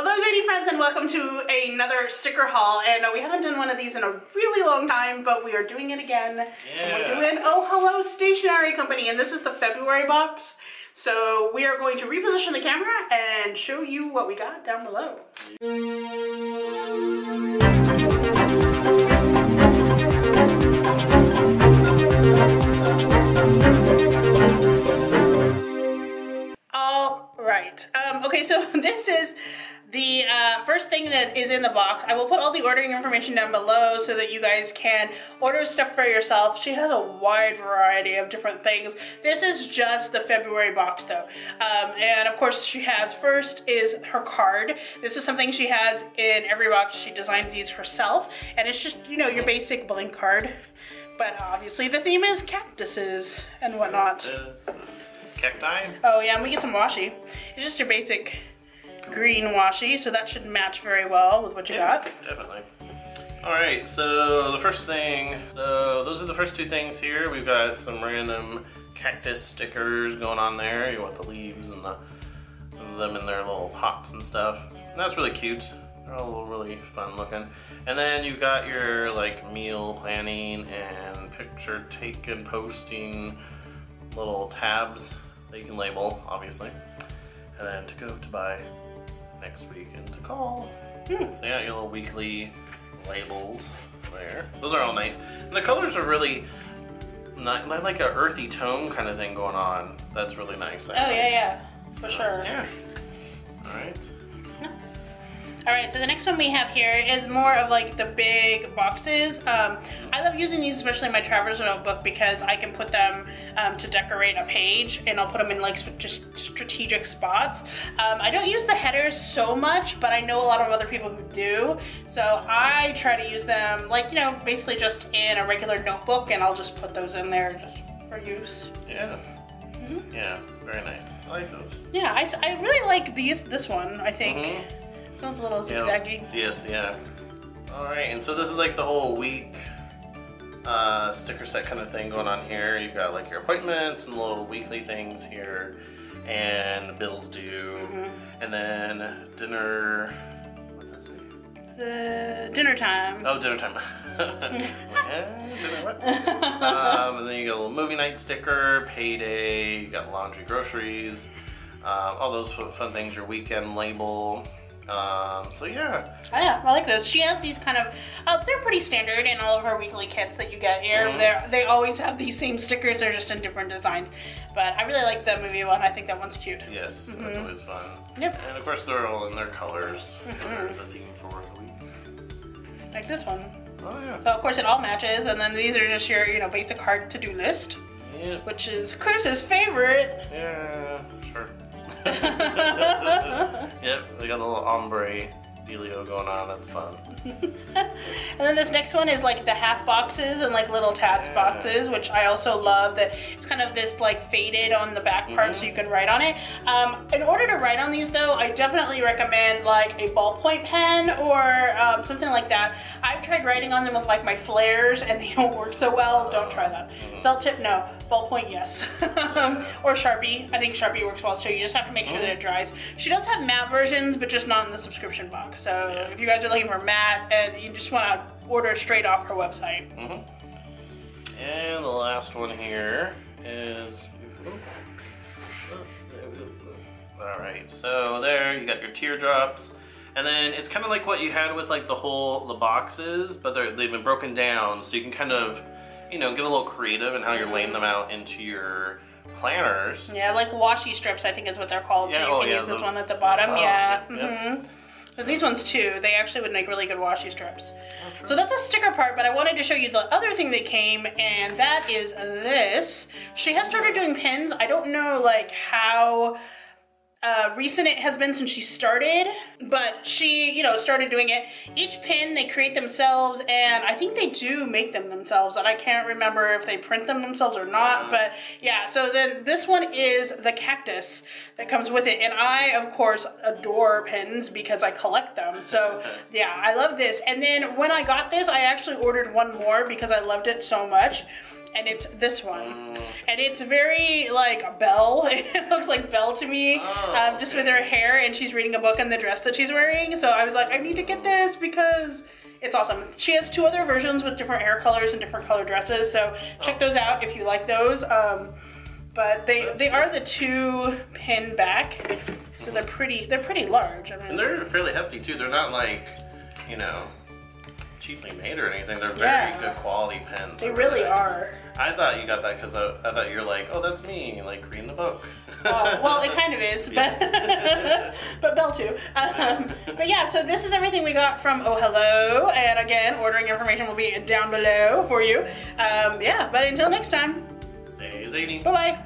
Hello Zainey friends and welcome to another sticker haul and uh, we haven't done one of these in a really long time but we are doing it again. Yeah. We're doing Oh Hello Stationery Company and this is the February box. So we are going to reposition the camera and show you what we got down below. All uh, first thing that is in the box. I will put all the ordering information down below so that you guys can order stuff for yourself. She has a wide variety of different things. This is just the February box though. Um, and of course she has first is her card. This is something she has in every box. She designed these herself and it's just, you know, your basic blank card. But obviously the theme is cactuses and whatnot. Uh, cacti. Oh yeah, and we get some washi. It's just your basic green washi, so that should match very well with what you got. definitely. All right, so the first thing, so those are the first two things here. We've got some random cactus stickers going on there. You want the leaves and the them in their little pots and stuff. And that's really cute. They're all really fun looking. And then you've got your like meal planning and picture taken posting little tabs that you can label, obviously. And then to go to buy next week and to call. Hmm. So yeah, your little weekly labels there. Those are all nice. And the colors are really not like an earthy tone kind of thing going on. That's really nice. Oh yeah, yeah, for sure. Yeah. All right. All right, so the next one we have here is more of like the big boxes. Um, I love using these, especially in my traveler's notebook, because I can put them um, to decorate a page, and I'll put them in like just strategic spots. Um, I don't use the headers so much, but I know a lot of other people who do. So I try to use them, like you know, basically just in a regular notebook, and I'll just put those in there just for use. Yeah. Yeah. Very nice. I like those. Yeah, I, I really like these. This one, I think. A little zigzaggy. Yes. Yeah. All right. And so this is like the whole week uh, sticker set kind of thing going on here. You've got like your appointments and little weekly things here, and bills due, Mhm. and then dinner. What's that say? The dinner time. Oh, dinner time. yeah, dinner what? um, and then you got a little movie night sticker, payday, you got laundry, groceries, um, all those fun things, your weekend label. Um, so yeah, Oh, yeah, I like those. She has these kind of, uh, they're pretty standard in all of her weekly kits that you get here. Mhm. They're, they always have these same stickers, they're just in different designs. But I really like the movie one. I think that one's cute. yes, that's Mhm. always fun. Yep, And of course, they're all in their colors. Mhm. The theme for the week. like this one. Oh yeah. So of course it all matches, and then these are just your, you know, basic hard to-do list, Yeah. which is Chris's favorite. Yeah. Sure. yep. we got a little ombre dealio going on. That's fun. and then this next one is like the half boxes and like little task Yeah. boxes, which I also love. That it's kind of this like faded on the back part, so Mhm. you can write on it. Um, in order to write on these, though, I definitely recommend like a ballpoint pen or um, something like that. I've tried writing on them with like my Flairs, and they don't work so well. Don't try that. Mhm. Felt tip, no. Ballpoint, yes. or Sharpie. I think Sharpie works well too. You just have to make sure that it dries. She does have matte versions, but just not in the subscription box. So Yeah. if you guys are looking for matte and you just want to order straight off her website. hmm And the last one here is. All right, so there you got your teardrops, and then it's kind of like what you had with like the whole the boxes, but they're, they've been broken down, so you can kind of, you know, get a little creative in how you're laying them out into your planners. Yeah, like washi strips, I think is what they're called. so Yeah, you oh, can yeah, use this one at the bottom. Oh, yeah. yeah, yeah. hmm So these ones too, they actually would make really good washi strips. Oh. So that's a sticker part, but I wanted to show you the other thing that came, and that is this. She has started doing pins. I don't know like how uh, recent it has been since she started, but she, you know, started doing it. Each pin they create themselves, and I think they do make them themselves, and I can't remember if they print them themselves or not, but yeah, so then this one is the cactus that comes with it, and I, of course, adore pins because I collect them, so yeah, I love this. And then when I got this, I actually ordered one more because I loved it so much. And it's this one. Mm. And it's very like Belle. It looks like Belle to me, Oh, um, just with her hair, and she's reading a book and the dress that she's wearing. So I was like, I need to get this because it's awesome. She has two other versions with different hair colors and different color dresses. So check those out if you like those. Um, but they they are the two pin back, so they're pretty they're pretty large. I mean, And they're fairly hefty too. They're not like, you know, cheaply made or anything. They're very Yeah. good quality pens. they really nice. are. I thought you got that because I, I thought you're like, oh, that's me, like reading the book. Oh, well, it kind of is, but but Belle too. Um, but yeah, so this is everything we got from Oh Hello, and again, ordering information will be down below for you. Um, yeah, but until next time, Stay zany. bye bye.